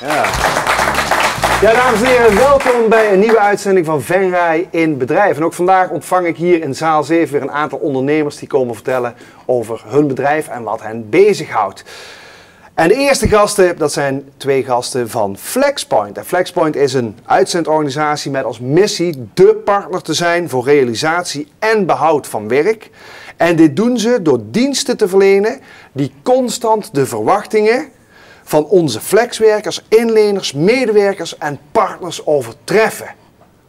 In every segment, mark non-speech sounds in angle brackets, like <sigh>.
Ja. Ja, dames en heren, welkom bij een nieuwe uitzending van Venray in Bedrijf. En ook vandaag ontvang ik hier in zaal 7 weer een aantal ondernemers die komen vertellen over hun bedrijf en wat hen bezighoudt. En de eerste gasten, dat zijn twee gasten van Flexpoint. En Flexpoint is een uitzendorganisatie met als missie de partner te zijn voor realisatie en behoud van werk. En dit doen ze door diensten te verlenen die constant de verwachtingen van onze flexwerkers, inleners, medewerkers en partners overtreffen.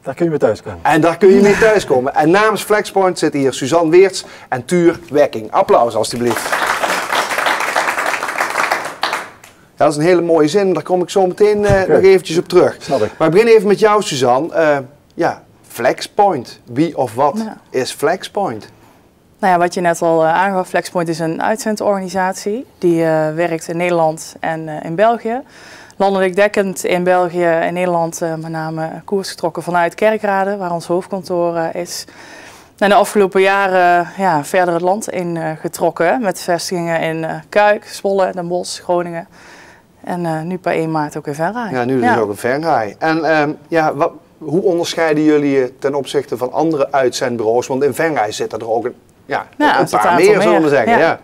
Daar kun je mee thuiskomen. En daar kun je mee thuiskomen. En namens Flexpoint zitten hier Suzanne Weerts en Tuur Wekking. Applaus alstublieft. Ja, dat is een hele mooie zin, daar kom ik zo meteen uh, nog eventjes op terug. Snap ik. Maar ik begin even met jou, Suzanne. Uh, ja, Flexpoint. Wie of wat Ja. is Flexpoint? Nou ja, wat je net al eh, aangaf, Flexpoint is een uitzendorganisatie die eh, werkt in Nederland en eh, in België. Landelijk dekkend in België en Nederland eh, met name koers getrokken vanuit Kerkrade, waar ons hoofdkantoor is. En de afgelopen jaren ja, verder het land in getrokken met vestigingen in Kuik, Zwolle, Den Bosch, Groningen. En nu per 1 maart ook in Venray. Ja, nu dus ook een Venray. En ehm, ja, wat, hoe onderscheiden jullie je ten opzichte van andere uitzendbureaus? Want in Venray zitten er ook een, ja, een paar meer, zullen we zeggen. Ja.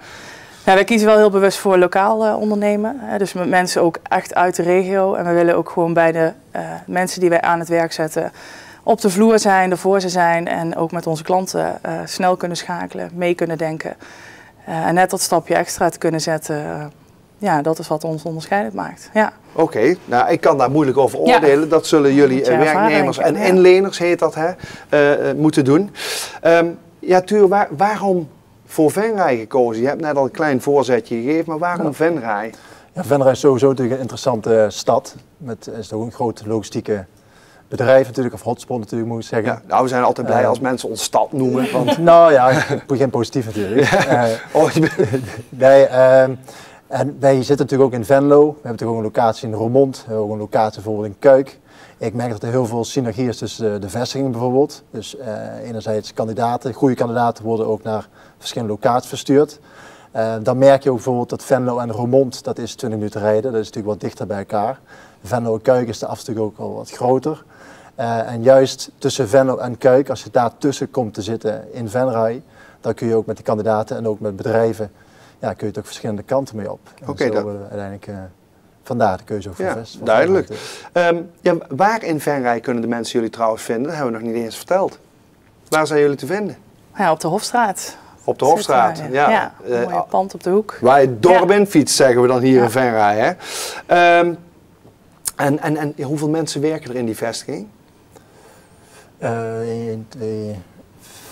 Ja. Wij kiezen wel heel bewust voor lokaal eh, ondernemen. Hè, dus met mensen ook echt uit de regio. En we willen ook gewoon bij de eh, mensen die wij aan het werk zetten op de vloer zijn, ervoor ze zijn. En ook met onze klanten eh, snel kunnen schakelen, mee kunnen denken. En net dat stapje extra te kunnen zetten. ja, dat is wat ons onderscheidend maakt. Ja. Oké, nou ik kan daar moeilijk over Ja. oordelen. Dat zullen jullie werknemers en inleners, heet dat, hè, moeten doen. Ehm, ja, Tuur, waar- waarom voor Venray gekozen? Je hebt net al een klein voorzetje gegeven, maar waarom Ja. Venray? Ja, Venray is sowieso natuurlijk een interessante eh, stad. Met is toch een groot logistieke bedrijf natuurlijk, of hotspot natuurlijk moet ik zeggen. Ja, nou, we zijn altijd blij Eh. als mensen ons stad noemen. <laughs> Want, Nou ja, <laughs> ik begin positief natuurlijk. Eh, <laughs> oh, je bent- wij, ehm, en wij zitten natuurlijk ook in Venlo. We hebben natuurlijk ook een locatie in Roermond. We hebben ook een locatie bijvoorbeeld in Kuik. Ik merk dat er heel veel synergie is tussen eh, de vestigingen bijvoorbeeld. Dus eh, enerzijds kandidaten, goede kandidaten worden ook naar verschillende locaties verstuurd. Eh, dan merk je ook bijvoorbeeld dat Venlo en Roermond, dat is 20 minuten rijden. Dat is natuurlijk wat dichter bij elkaar. Venlo en Kuik is de afstand ook al wat groter. Eh, en juist tussen Venlo en Kuik, als je daar tussen komt te zitten in Venray, dan kun je ook met de kandidaten en ook met bedrijven, ja, kun je het ook verschillende kanten mee op. En Oké, zo dat- hebben we uiteindelijk eh, vandaar de keuze ook voor Ja, Vest. duidelijk. Ehm, ja, waar in Venray kunnen de mensen jullie trouwens vinden? Dat hebben we nog niet eens verteld. Waar zijn jullie te vinden? ja, op de Hofstraat. Op de Hofstraat. Ja. ja, een Eh, mooie pand op de hoek. Waar je het dorp Ja. in fietst, zeggen we dan hier Ja. in Venray. Hè? Ehm, en, en, en hoeveel mensen werken er in die vestiging? Eh, 1, 2,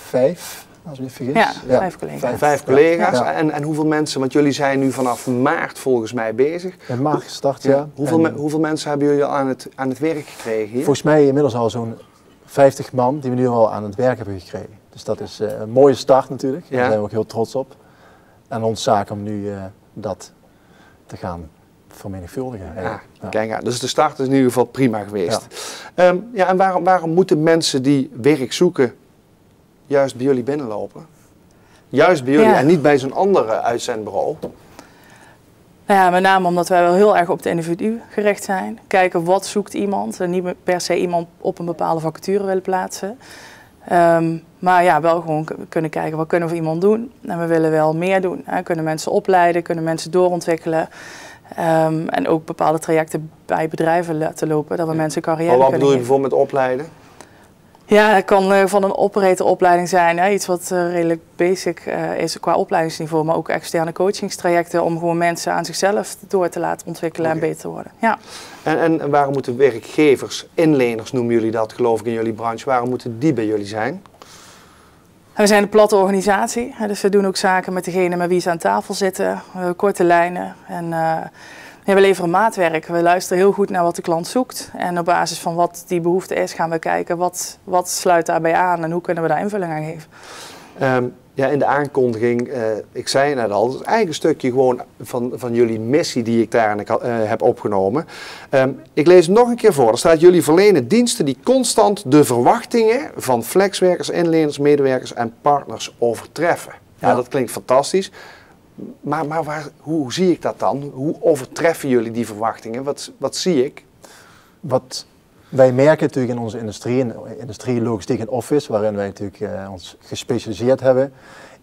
5, als ik niet vergis. Ja, vijf collega's. Vijf collega's. Ja. En, en hoeveel mensen, want jullie zijn nu vanaf maart volgens mij bezig. In maart gestart, ja. Hoeveel, En me- hoeveel mensen hebben jullie al aan het, aan het werk gekregen hier? Volgens mij inmiddels al zo'n 50 man die we nu al aan het werk hebben gekregen. Dus dat is eh, een mooie start natuurlijk. Daar zijn we ook heel trots op. En ons zaak om nu eh, dat te gaan vermenigvuldigen. Ja. Ja. kijk, ja, dus de start is in ieder geval prima geweest. Ja. ja, en waarom, waarom moeten mensen die werk zoeken juist bij jullie binnenlopen? Juist bij jullie Ja. en niet bij zo'n andere uitzendbureau? Nou ja, met name omdat wij wel heel erg op het individu gericht zijn. Kijken wat zoekt iemand en niet per se iemand op een bepaalde vacature willen plaatsen. Ehm, maar ja, wel gewoon kunnen kijken wat kunnen we voor iemand doen. En we willen wel meer doen. Hè. Kunnen mensen opleiden, kunnen mensen doorontwikkelen. Ehm, en ook bepaalde trajecten bij bedrijven laten lopen, dat we mensen carrière Maar wat kunnen bedoel je bijvoorbeeld met opleiden? Ja, het kan eh, van een operatoropleiding zijn. Hè? Iets wat eh, redelijk basic eh, is qua opleidingsniveau. Maar ook externe coachingstrajecten om gewoon mensen aan zichzelf door te laten ontwikkelen en beter te worden. Ja. En, en, waarom moeten werkgevers, inleners noemen jullie dat geloof ik in jullie branche, waarom moeten die bij jullie zijn? We zijn een platte organisatie. Hè? Dus we doen ook zaken met degene met wie ze aan tafel zitten. Korte lijnen. En ja, we leveren maatwerk. We luisteren heel goed naar wat de klant zoekt. En op basis van wat die behoefte is, gaan we kijken wat, wat sluit daarbij aan en hoe kunnen we daar invulling aan geven. Ehm, ja, in de aankondiging, eh, ik zei het net al, het is eigenlijk een stukje gewoon van, van jullie missie die ik daar eh, heb opgenomen. Ehm, ik lees het nog een keer voor. Er staat jullie verlenen diensten die constant de verwachtingen van flexwerkers, inleners, medewerkers en partners overtreffen. Ja, Ja. dat klinkt fantastisch. Maar maar waar, hoe zie ik dat dan? Hoe overtreffen jullie die verwachtingen? Wat, wat zie ik? Wat wij merken natuurlijk in onze industrie, in industrie, logistiek en office, waarin wij natuurlijk uh, ons gespecialiseerd hebben,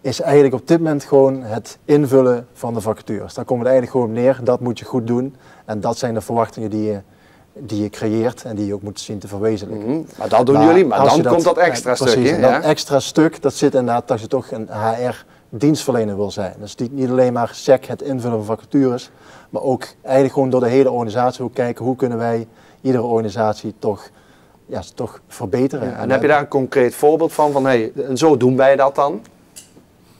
is eigenlijk op dit moment gewoon het invullen van de vacatures. Daar komt het eigenlijk gewoon op neer, dat moet je goed doen. En dat zijn de verwachtingen die je, die je creëert en die je ook moet zien te verwezenlijken. Mm Maar dat doen jullie, maar dan komt dat extra. Precies, dat extra stuk, dat zit inderdaad dat je toch een HR dienstverlener wil zijn. Dus niet alleen maar sec het invullen van vacatures, maar ook eigenlijk gewoon door de hele organisatie ook kijken hoe kunnen wij iedere organisatie toch, ja, toch verbeteren. en, heb je daar een concreet voorbeeld van, van hey, en zo doen wij dat dan?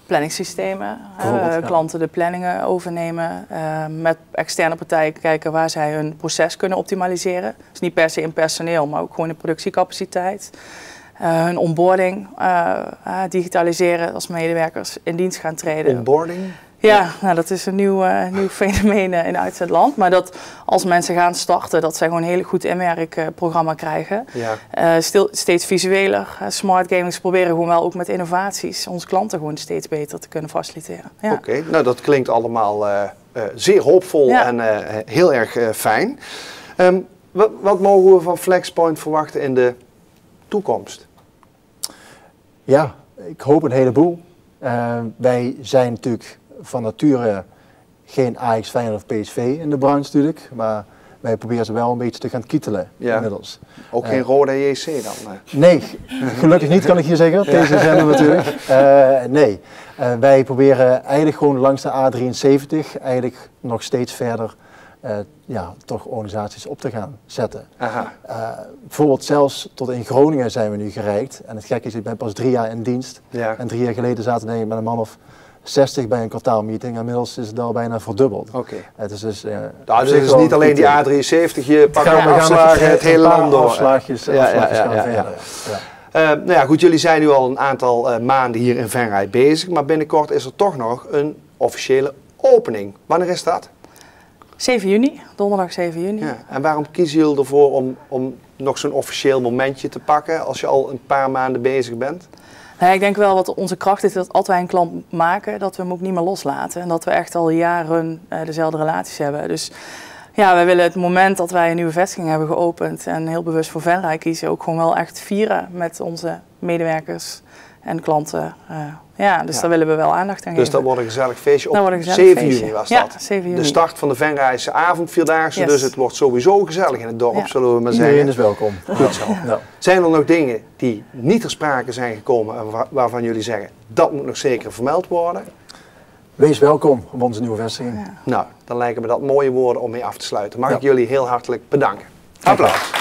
planningssystemen. Uh, klanten de planningen overnemen. Uh, met externe partijen kijken waar zij hun proces kunnen optimaliseren. Dus niet per se in personeel, maar ook gewoon in productiecapaciteit. Uh, hun onboarding digitaliseren als medewerkers in dienst gaan treden. Onboarding? Ja, nou, dat is een nieuw, nieuw <laughs> fenomeen in uitzendland. Maar dat als mensen gaan starten, dat zij gewoon een heel goed inwerkprogramma krijgen. Ja. Stil, steeds visueler. Smart gaming proberen gewoon wel ook met innovaties onze klanten gewoon steeds beter te kunnen faciliteren. Ja. Oké, nou dat klinkt allemaal zeer hoopvol en heel erg fijn. Um, wat, wat mogen we van Flexpoint verwachten in de toekomst? Ja, ik hoop een heleboel. wij zijn natuurlijk van nature geen Ajax, Feyenoord of PSV in de branche natuurlijk. Maar wij proberen ze wel een beetje te gaan kietelen inmiddels. Ook geen uh, rode JC dan? Nee, gelukkig niet kan ik hier zeggen, deze zender natuurlijk. Uh, nee, wij proberen eigenlijk gewoon langs de A73 eigenlijk nog steeds verder ja, toch organisaties op te gaan zetten. Aha. bijvoorbeeld zelfs tot in Groningen zijn we nu gereikt. En het gekke is, ik ben pas drie jaar in dienst. Ja. En drie jaar geleden zaten we met een man of 60 bij een kwartaalmeeting. Inmiddels is het al bijna verdubbeld. Oké. Het is dus, uh, nou, dus het is niet alleen die A73, je pakt afslagen het hele land door. Afslaagjes, ja, afslaagjes ja, ja, ja, Uh, nou ja, goed, jullie zijn nu al een aantal uh, maanden hier in Venray bezig, maar binnenkort is er toch nog een officiële opening. Wanneer is dat? 7 juni, donderdag 7 juni. Ja, en waarom kiezen jullie ervoor om, om nog zo'n officieel momentje te pakken als je al een paar maanden bezig bent? Nou, ik denk wel wat onze kracht is dat als wij een klant maken, dat we hem ook niet meer loslaten. En dat we echt al jaren uh, dezelfde relaties hebben. Dus ja, wij willen het moment dat wij een nieuwe vestiging hebben geopend en heel bewust voor Venray kiezen, ook gewoon wel echt vieren met onze medewerkers en klanten. Uh, ja, dus daar willen we wel aandacht aan dus geven. Dus dat wordt een gezellig feestje op 7 juni was dat. 7 juni. De start van de Venrijse avond, vierdaagse, yes. dus het wordt sowieso gezellig in het dorp, zullen we maar zeggen. Iedereen is welkom. Goed zo. Zijn er nog dingen die niet ter sprake zijn gekomen waarvan jullie zeggen, dat moet nog zeker vermeld worden? Wees welkom op onze nieuwe vestiging. Nou, dan lijken me dat mooie woorden om mee af te sluiten. Mag ik jullie heel hartelijk bedanken. Applaus.